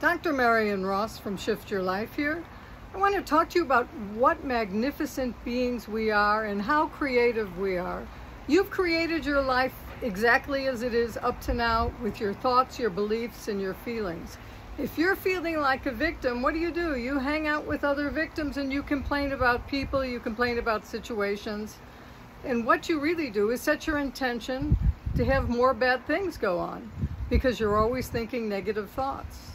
Dr. Marion Ross from Shift Your Life here. I want to talk to you about what magnificent beings we are and how creative we are. You've created your life exactly as it is up to now with your thoughts, your beliefs, and your feelings. If you're feeling like a victim, what do you do? You hang out with other victims and you complain about people, you complain about situations. And what you really do is set your intention to have more bad things go on because you're always thinking negative thoughts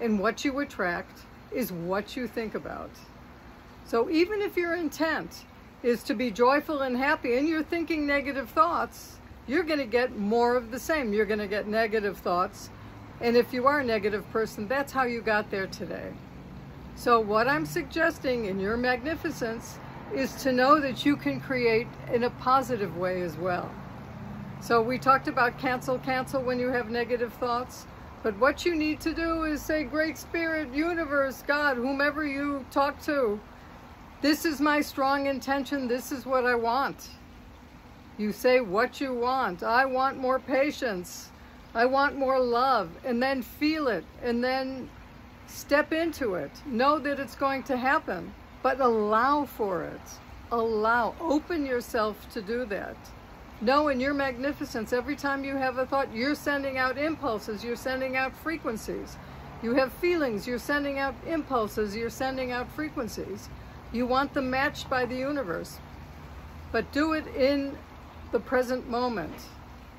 and what you attract is what you think about. So even if your intent is to be joyful and happy and you're thinking negative thoughts, you're going to get more of the same. You're going to get negative thoughts. And if you are a negative person, that's how you got there today. So what I'm suggesting in your magnificence is to know that you can create in a positive way as well. So we talked about cancel, cancel when you have negative thoughts. But what you need to do is say, Great Spirit, Universe, God, whomever you talk to, this is my strong intention. This is what I want. You say what you want. I want more patience. I want more love. And then feel it. And then step into it. Know that it's going to happen. But allow for it. Allow. Open yourself to do that. Know in your magnificence, every time you have a thought, you're sending out impulses, you're sending out frequencies. You have feelings, you're sending out impulses, you're sending out frequencies. You want them matched by the universe. But do it in the present moment.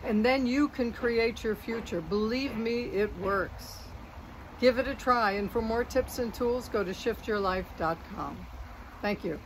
And then you can create your future. Believe me, it works. Give it a try. And for more tips and tools, go to shiftyourlife.com. Thank you.